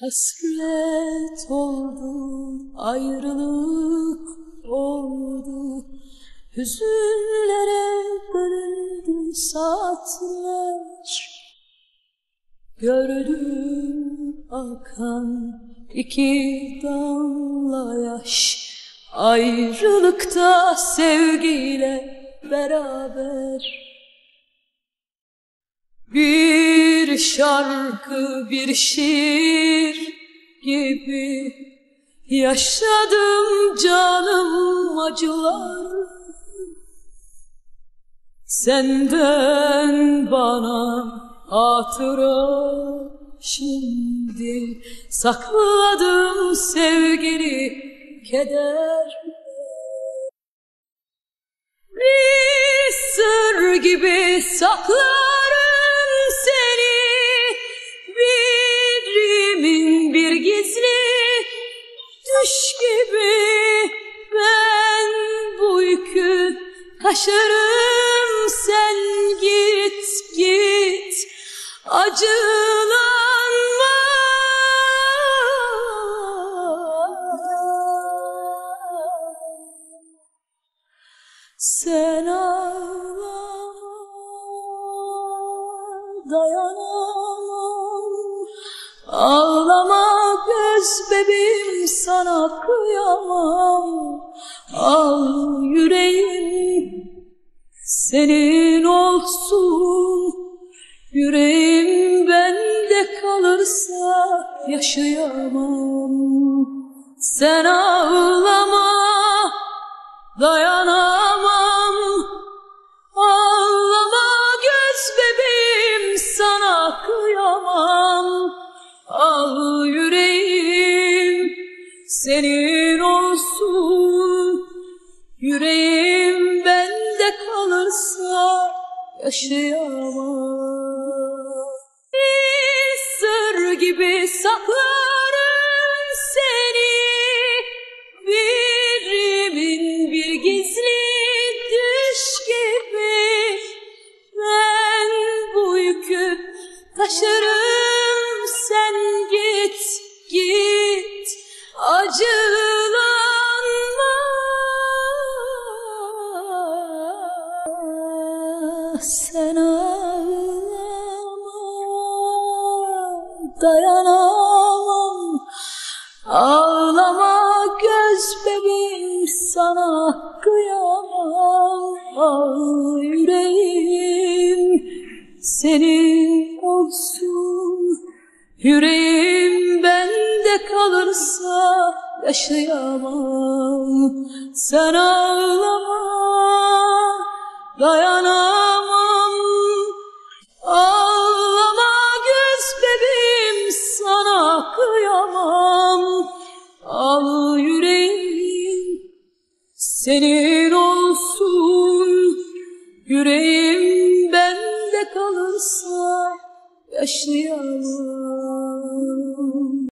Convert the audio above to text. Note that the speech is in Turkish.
Hasret oldu, ayrılık oldu, Hüzünlere bölündü saatler. Gördüm akan iki damla yaş, Ayrılıkta sevgiyle beraber. Şarkı bir şiir gibi Yaşadım canım acılar. Senden bana hatıra şimdi Sakladım sevgili keder. Bir sır gibi saklarım taşırım sen git git. Acılanma. Sen ağlama dayanamam Göz bebeğim sana kıyamam. Al yüreğim senin olsun. Yüreğim bende kalırsa yaşayamam. Sen ağlama dayanamam senin olsun Yüreğim bende kalırsa yaşayamam. Bir sır gibi saklarım acılanma sen ağlama dayanamam. Ağlama göz bebeğim sana kıyamam. Al yüreğim senin olsun Yüreğim kalırsa yaşayamam. Sen ağlama dayanamam. Ağlama göz bebeğim sana kıyamam. Al yüreğim senin olsun. Yüreğim bende kalırsa yaşayamam